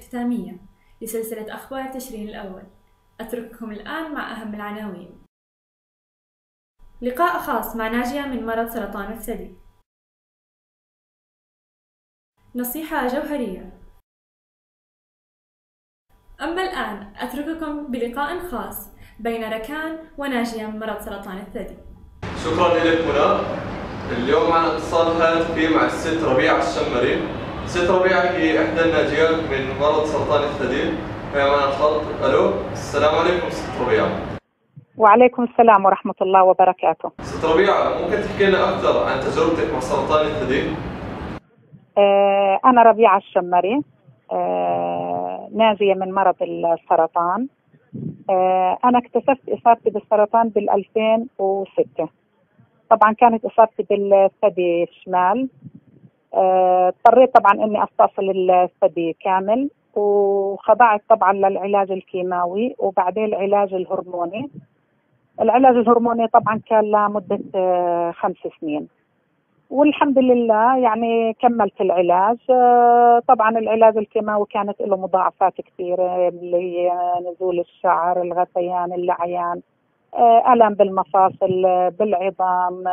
الاختتامية لسلسلة أخبار تشرين الأول. أترككم الآن مع أهم العناوين. لقاء خاص مع ناجية من مرض سرطان الثدي. نصيحة جوهرية. أما الآن أترككم بلقاء خاص بين ركان وناجية من مرض سرطان الثدي. شكرا لك منى اليوم معنا اتصال هاتفي مع الست ربيعة الشمري ست ربيعة هي إحدى الناجيات من مرض سرطان الثدي هي معنا الخط ألو. السلام عليكم ست ربيعة وعليكم السلام ورحمة الله وبركاته. ست ربيعة ممكن تحكي لنا أكثر عن تجربتك مع سرطان الثدي؟ آه أنا ربيعة الشمري آه ناجية من مرض السرطان. آه أنا اكتشفت إصابتي بالسرطان بال 2006 طبعا كانت إصابتي بالثدي الشمال. اضطريت طبعا إني أستأصل الثدي كامل وخضعت طبعا للعلاج الكيماوي وبعدين العلاج الهرموني. العلاج الهرموني طبعا كان لمدة آه، خمس سنين. والحمد لله يعني كملت العلاج. آه، طبعا العلاج الكيماوي كانت له مضاعفات كثيرة اللي نزول الشعر الغثيان اللعيان آه، ألم بالمفاصل بالعظام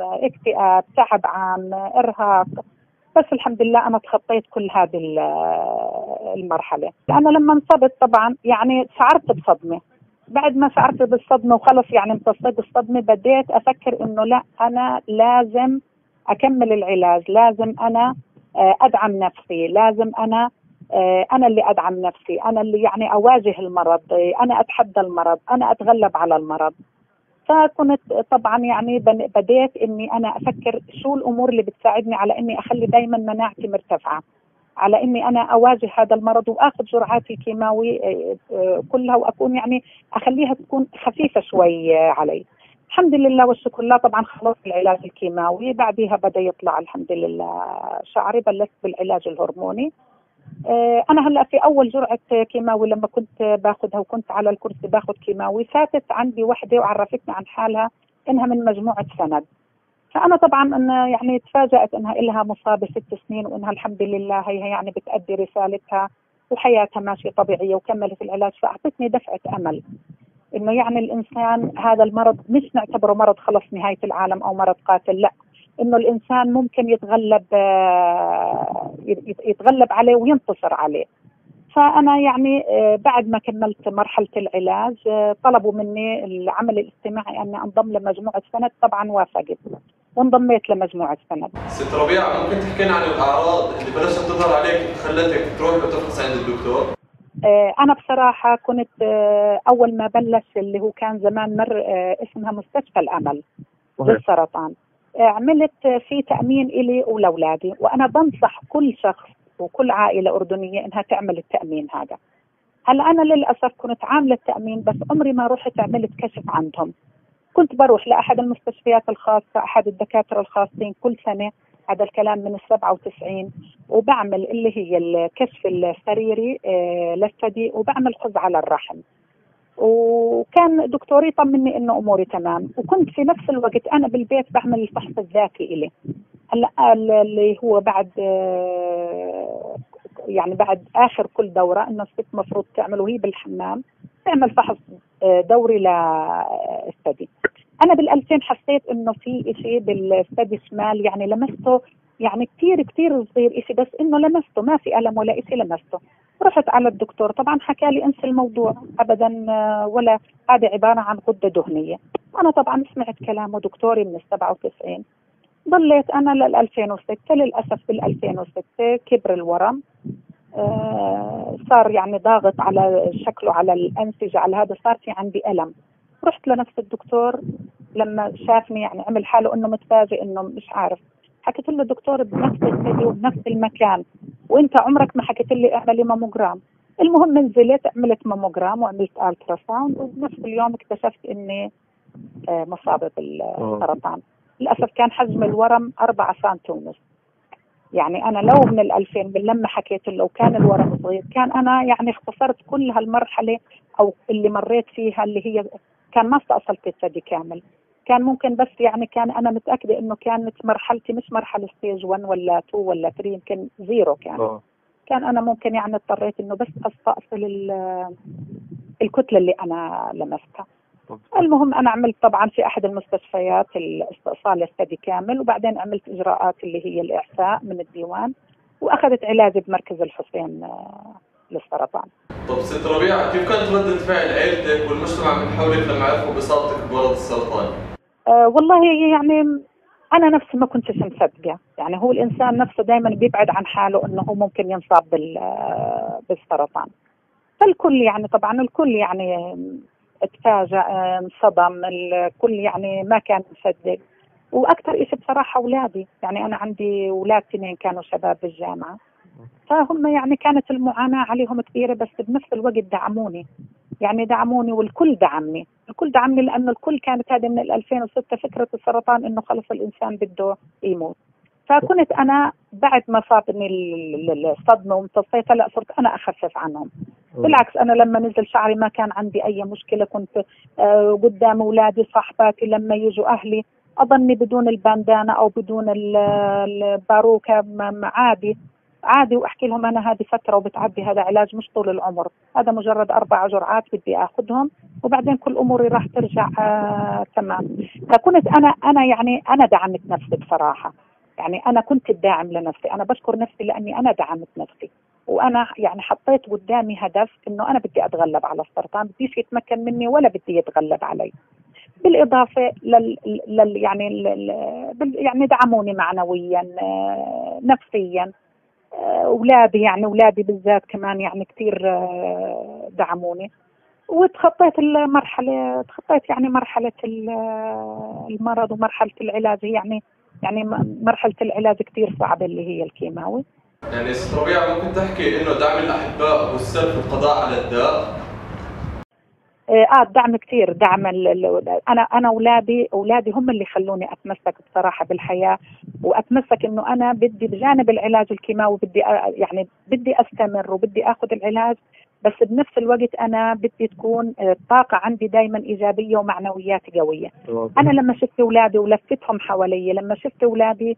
اكتئاب تعب عام إرهاق. بس الحمد لله أنا تخطيت كل هذه المرحلة. أنا لما انصبت طبعا يعني شعرت بصدمة. بعد ما شعرت بالصدمة وخلص يعني امتصيت الصدمة بديت أفكر إنه لا أنا لازم أكمل العلاج. لازم أنا آه، أدعم نفسي. لازم أنا آه، أنا اللي أدعم نفسي. أنا اللي يعني أواجه المرض. أنا أتحدى المرض. أنا أتغلب على المرض. فكنت طبعا يعني بديت إني أنا أفكر شو الأمور اللي بتساعدني على إني أخلي دائما مناعتي مرتفعة على إني أنا أواجه هذا المرض وآخذ جرعاتي الكيماوي آه، آه، كلها وأكون يعني أخليها تكون خفيفة شوي علي. الحمد لله والشكر لله طبعا خلصت العلاج الكيماوي بعدها بدأ يطلع الحمد لله شعري بلشت بالعلاج الهرموني آه، أنا هلأ في أول جرعة كيماوي لما كنت باخذها وكنت على الكرسي باخذ كيماوي فاتت عندي وحدة وعرفتني عن حالها إنها من مجموعة سند. فأنا طبعا أنا يعني تفاجأت إنها لها مصابة ست سنين وإنها الحمد لله هي يعني بتأدي رسالتها وحياتها ماشية طبيعية وكملت العلاج فأعطتني دفعة أمل. إنه يعني الإنسان هذا المرض مش نعتبره مرض خلص نهاية العالم أو مرض قاتل لأ. إنه الإنسان ممكن يتغلب آه، يتغلب عليه وينتصر عليه فأنا يعني آه، بعد ما كملت مرحلة العلاج آه، طلبوا مني العمل الاجتماعي أني أنضم لمجموعة سند طبعا وافقت وانضميت لمجموعة سند. ست ربيعه ممكن تحكي لنا عن الأعراض اللي بلشت تظهر عليك خلتك تروح وتفحص عند الدكتور؟ أنا بصراحة كنت أول ما بلش اللي هو كان زمان مر اسمها مستشفى الأمل للسرطان عملت في تأمين إلي ولأولادي وأنا بنصح كل شخص وكل عائلة أردنية إنها تعمل التأمين هذا. هلا أنا للأسف كنت عاملة التأمين بس عمري ما رحت عملت كشف عندهم كنت بروح لأحد المستشفيات الخاصة أحد الدكاترة الخاصين كل سنة هذا الكلام من ال 97 وبعمل اللي هي الكشف السريري آه، للثدي وبعمل خز على الرحم. وكان دكتوري يطمني إنه أموري تمام. وكنت في نفس الوقت أنا بالبيت بعمل الفحص الذاتي إلي. هلأ اللي هو بعد يعني بعد آخر كل دورة إنه الست المفروض تعمل وهي بالحمام تعمل فحص دوري للثدي أنا بال 2000 حسيت إنه في شيء بالثدي الشمال يعني لمسته يعني كثير كثير صغير شيء بس إنه لمسته ما في ألم ولا شيء لمسته. رحت على الدكتور. طبعا حكى لي انسى الموضوع. ابدا آه، ولا هذه عبارة عن غدة دهنية. أنا طبعا سمعت كلامه دكتوري من ال 97 ضليت أنا لل 2006 للأسف بال 2006 كبر الورم. آه صار يعني ضاغط على شكله على الأنسجة على هذا صار في عندي ألم. رحت لنفس الدكتور لما شافني يعني عمل حاله إنه متفاجئ إنه مش عارف. حكيت له دكتور بنفس الاستديو بنفس المكان وانت عمرك ما حكيت لي اعملي ماموجرام. المهم نزلت عملت ماموجرام وعملت ultrasound وبنفس اليوم اكتشفت إني آه، مصابة بالسرطان. للأسف كان حجم الورم 4 سم ونص يعني أنا لو من ال 2000 من لما حكيت له كان الورم صغير كان أنا يعني اختصرت كل هالمرحلة أو اللي مريت فيها اللي هي كان ما استأصلت الثدي كامل. كان ممكن بس يعني كان أنا متأكدة إنه كانت مرحلتي مش مرحلة stage 1 ولا 2 ولا 3 يمكن zero كان آه كان أنا ممكن يعني اضطريت إنه بس أستأصل ال- الكتلة اللي أنا لمستها طب. المهم أنا عملت طبعا في أحد المستشفيات الاستئصال الثدي كامل وبعدين عملت إجراءات اللي هي الإعفاء من الديوان وأخذت علاجي بمركز الحسين آه، للسرطان طب ست ربيع كيف كانت ردة فعل عيلتك والمجتمع من حولك لما عرفوا بإصابتك بمرض السرطان؟ أه والله يعني أنا نفسي ما كنتش مصدقة. يعني هو الإنسان نفسه دائما بيبعد عن حاله إنه هو ممكن ينصاب آه، بالسرطان. فالكل يعني طبعا الكل يعني اتفاجأ آه، انصدم الكل يعني ما كان مصدق. وأكثر شيء بصراحة أولادي. يعني أنا عندي أولاد اثنين كانوا شباب بالجامعة. فهم يعني كانت المعاناة عليهم كبيرة بس بنفس الوقت دعموني. يعني دعموني والكل دعمني. الكل دعمني لأنه الكل كانت هذه من ال 2006 فكرة السرطان إنه خلص الإنسان بده يموت. فكنت أنا بعد ما صابني ال- ال- الصدمة وامتصيتها لا صرت أنا أخفف عنهم. بالعكس أنا لما نزل شعري ما كان عندي أي مشكلة كنت آه، قدام أولادي صاحباتي لما يجوا أهلي أظني بدون الباندانا أو بدون ال- الباروكة عادي عادي وأحكي لهم أنا هذه فترة وبتعدي هذا علاج مش طول العمر. هذا مجرد أربع جرعات بدي آخذهم وبعدين كل أموري راح ترجع آه تمام. فكنت أنا أنا يعني أنا دعمت نفسي بصراحة. يعني أنا كنت الداعم لنفسي. أنا بشكر نفسي لأني أنا دعمت نفسي. وأنا يعني حطيت قدامي هدف إنه أنا بدي أتغلب على السرطان. بديش يتمكن مني ولا بدي يتغلب علي. بالإضافة لل, لل يعني لل يعني دعموني معنويا آه، نفسيا. اولادي يعني اولادي بالذات كمان يعني كثير آه، دعموني. وتخطيت المرحلة تخطيت يعني مرحلة ال- المرض ومرحلة العلاج. يعني يعني مرحلة العلاج كثير صعبة اللي هي الكيماوي. يعني ست ربيع ممكن تحكي إنه دعم السر في القضاء على الداء؟ آه الدعم كثير دعم أنا أنا أولادي أولادي هم اللي خلوني أتمسك بصراحة بالحياة وأتمسك إنه أنا بدي بجانب العلاج الكيماوي بدي أ- يعني بدي أستمر وبدي آخذ العلاج بس بنفس الوقت أنا بدي تكون آه، الطاقه عندي دائما إيجابية ومعنوياتي قوية. أنا لما شفت أولادي ولفتهم حوالي لما شفت أولادي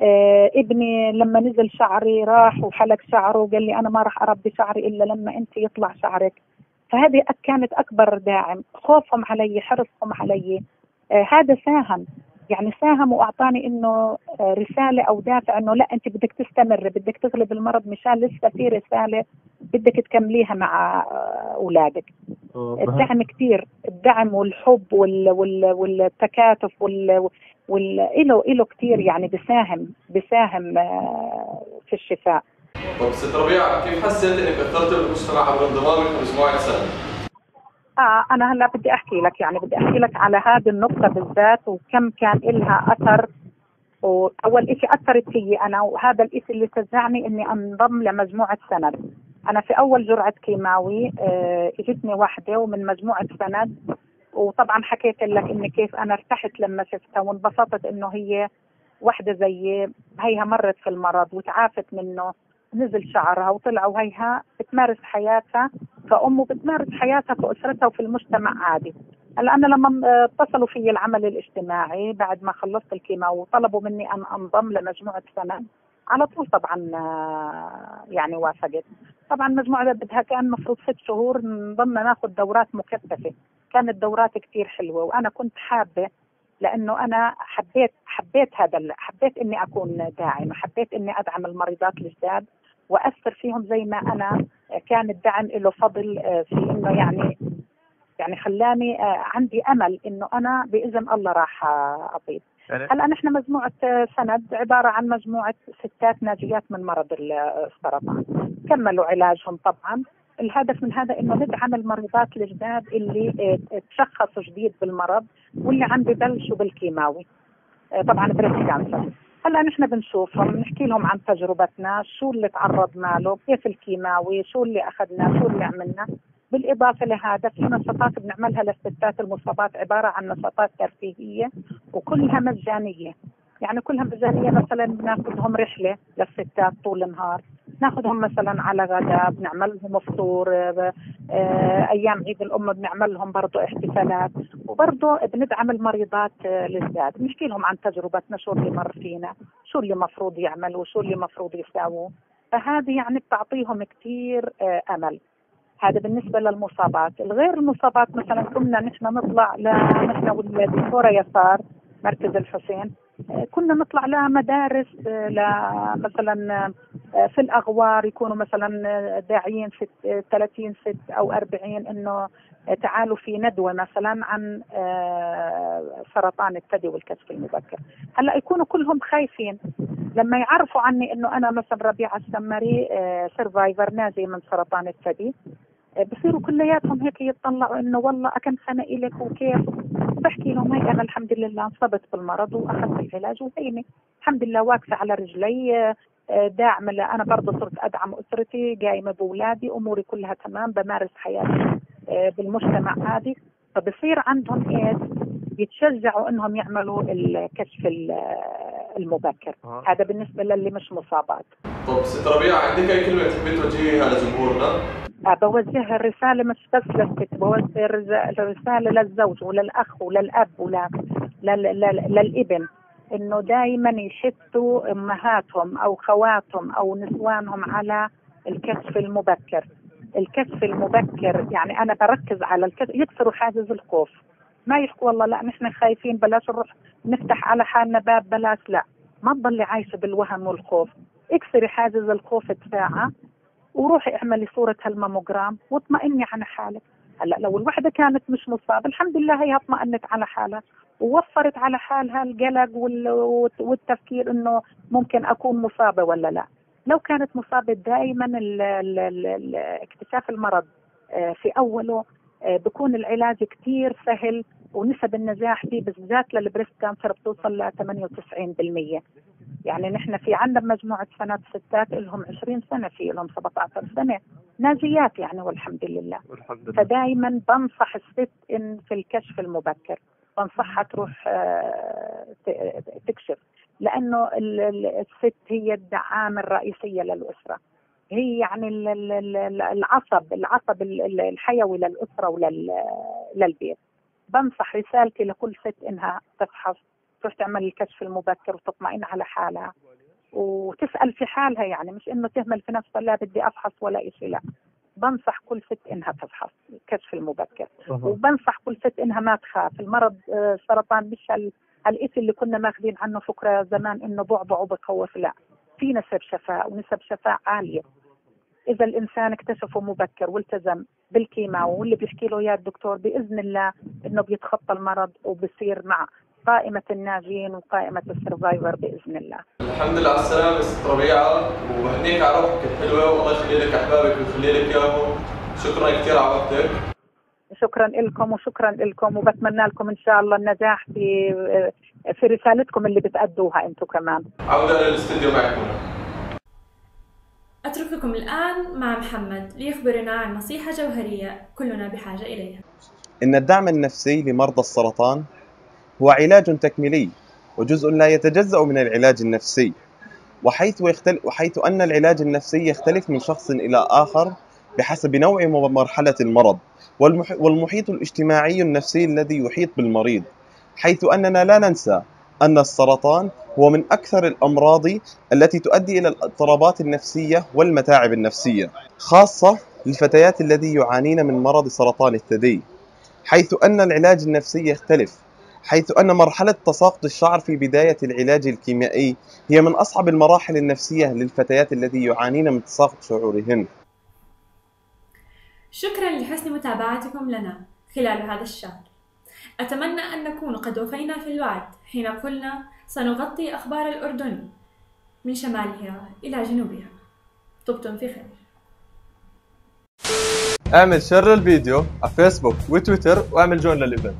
آه ابني لما نزل شعري راح وحلق شعره وقال لي أنا ما راح أربي شعري إلا لما أنت يطلع شعرك. فهذه كانت أكبر داعم. خوفهم علي حرصهم علي. آه هذا ساهم. يعني ساهم وأعطاني إنه آه رسالة أو دافع إنه لا أنت بدك تستمر بدك تغلب المرض مشان لسه في رسالة بدك تكمليها مع آه أولادك. الدعم كثير الدعم والحب وال وال والتكاتف وال وال إله إله كثير يعني بساهم بساهم آه، في الشفاء. طب ست ربيع كيف حسيت إنك أثرت بالمجتمع عبر انضمامك لمجموعة سند؟ آه أنا هلا بدي أحكي لك يعني بدي أحكي لك على هذه النقطة بالذات وكم كان إلها أثر. وأول إشي أثرت فيي أنا وهذا الإشي اللي شجعني إني أنضم لمجموعة سند. أنا في أول جرعة كيماوي آه، إجتني واحدة ومن مجموعة سند. وطبعا حكيت لك إني كيف أنا ارتحت لما شفتها وانبسطت إنه هي واحدة زيي هيها مرت في المرض وتعافت منه. نزل شعرها وطلع وهيها بتمارس حياتها كأم وبتمارس حياتها في أسرتها وفي المجتمع عادي. هلا أنا لما اتصلوا في العمل الاجتماعي بعد ما خلصت الكيماوي وطلبوا مني أن أنضم لمجموعة سند على طول طبعا آه، يعني وافقت. طبعا مجموعة بدها كأن المفروض ست شهور نضلنا ناخذ دورات مكثفة. كانت دورات كثير حلوة وأنا كنت حابة لأنه أنا حبيت حبيت هذا حبيت إني أكون داعمة حبيت إني أدعم المريضات الجداد. وأثر فيهم زي ما أنا كان الدعم له فضل آه، في إنه يعني يعني خلاني آه، عندي أمل إنه أنا بإذن الله راح أطيب. يعني هلا نحن مجموعة آه، سند عبارة عن مجموعة ستات ناجيات من مرض ال- السرطان. كملوا علاجهم طبعا. الهدف من هذا إنه ندعم المريضات الجداد اللي تشخصوا جديد بالمرض واللي عم ببلشوا بالكيماوي. طبعا breast cancer هلا نحن بنشوفهم نحكي لهم عن تجربتنا شو اللي تعرضنا له كيف الكيماوي شو اللي أخذنا شو اللي عملنا. بالإضافة لهذا في نشاطات بنعملها للستات؟ المصابات عبارة عن نشاطات ترفيهية وكلها مجانية. يعني كلها مجانية مثلا بناخذهم رحلة للستات طول النهار. ناخذهم مثلا على غداء بنعمل لهم فطور آه، أيام عيد الأم بنعمل لهم برضه احتفالات. وبرضه بندعم المريضات للذات بنحكي لهم عن تجربتنا شو اللي مر فينا شو اللي مفروض يعملوا شو اللي مفروض يساووا. فهذه يعني بتعطيهم كثير أمل. هذا بالنسبة للمصابات. الغير المصابات مثلا كنا نحن نطلع نحن والدكتورة يسار مركز الحسين. كنا نطلع لمدارس مثلا في الأغوار يكونوا مثلا داعيين في 30 ست أو 40 إنه تعالوا في ندوة مثلا عن سرطان الثدي والكشف المبكر. هلأ يكونوا كلهم خايفين. لما يعرفوا عني إنه أنا مثلا ربيعة السمري سرفايفر نازي من سرطان الثدي بصيروا كلياتهم هيك يتطلعوا إنه والله كم سنه إلك وكيف. بحكي لهم هي أنا الحمد لله انصبت بالمرض وأخذت العلاج وهيني الحمد لله واقفة على رجلي داعم أنا برضه صرت أدعم أسرتي قايمة بأولادي أموري كلها تمام بمارس حياتي بالمجتمع هذه. فبصير عندهم إيش يتشجعوا إنهم يعملوا الكشف المبكر. آه. هذا بالنسبة للي مش مصابات. طب ست ربيعه عندك أي كلمة تحبي توجهيها لجمهورنا؟ بوجه الرسالة مش بس للست بوجه الرسالة للزوج وللأخ وللأب وللابن إنه دائما يحثوا أمهاتهم أو خواتهم أو نسوانهم على الكشف المبكر. الكشف المبكر يعني أنا بركز على الكشف يكسروا حاجز الخوف. ما يحكوا والله لا نحن خايفين بلاش نروح نفتح على حالنا باب بلاش لا. ما تضلي عايشة بالوهم والخوف. اكسري حاجز الخوف ساعة وروحي اعملي صورة هالماموجرام واطمئني على حالك. هلا لو الوحدة كانت مش مصابة الحمد لله هي اطمأنت على حالها ووفرت على حالها القلق والتفكير إنه ممكن أكون مصابة ولا لا. لو كانت مصابة دائما اكتشاف المرض آه، في أوله بكون العلاج كثير سهل ونسب النجاح فيه بالذات للبريست كانسر بتوصل ل 98% يعني نحن في عندنا مجموعة بنات ستات لهم 20 سنة في لهم 17 سنة. ناجيات يعني والحمد لله. والحمد لله. فدائما بنصح الست إن في الكشف المبكر بنصحها تروح آه، تكشف لأنه الست هي الدعامة الرئيسية للأسرة. هي يعني العصب العصب الحيوي للأسرة وللبيت بنصح رسالتي لكل ست إنها تفحص تروح تعمل الكشف المبكر وتطمئن على حالها. وتسأل في حالها يعني مش إنه تهمل في نفسها لا بدي أفحص ولا شيء لا. بنصح كل ست إنها تفحص الكشف المبكر. وبنصح كل ست إنها ما تخاف. المرض السرطان آه، مش هالإثم اللي كنا ماخذين عنه فكرة زمان إنه بعبع وبخوف لا. في نسب شفاء ونسب شفاء عالية. إذا الإنسان اكتشفه مبكر والتزم بالكيماوي واللي بيحكي له إياه الدكتور بإذن الله إنه بيتخطى المرض وبصير مع قائمة الناجين وقائمة السرفايفر بإذن الله. الحمد لله على السلامة ست ربيعة. وبهنيك على روحك الحلوة والله يخلي لك أحبابك ويخلي لك إياهم. شكرا كثير على وقتك. شكرا لكم وشكرا لكم وبتمنى لكم إن شاء الله النجاح في في رسالتكم اللي بتأدوها أنتم كمان. عودة للاستديو معكم. أترككم الآن مع محمد ليخبرنا عن نصيحة جوهرية كلنا بحاجة إليها. إن الدعم النفسي لمرضى السرطان هو علاج تكميلي وجزء لا يتجزأ من العلاج النفسي وحيث, يختلف وحيث أن العلاج النفسي يختلف من شخص إلى آخر بحسب نوع ومرحلة المرض والمحيط الاجتماعي النفسي الذي يحيط بالمريض حيث أننا لا ننسى أن السرطان هو من أكثر الأمراض التي تؤدي إلى الاضطرابات النفسية والمتاعب النفسية خاصة للفتيات الذي يعانين من مرض سرطان الثدي. حيث أن العلاج النفسي يختلف حيث أن مرحلة تساقط الشعر في بداية العلاج الكيميائي هي من أصعب المراحل النفسية للفتيات الذي يعانين من تساقط شعورهن. شكرا لحسن متابعتكم لنا خلال هذا الشهر. أتمنى أن نكون قد وفينا في الوعد حين قلنا سنغطي أخبار الأردن من شمالها إلى جنوبها. طبتم في خير. اعمل share الفيديو على فيسبوك وتويتر واعمل join لل event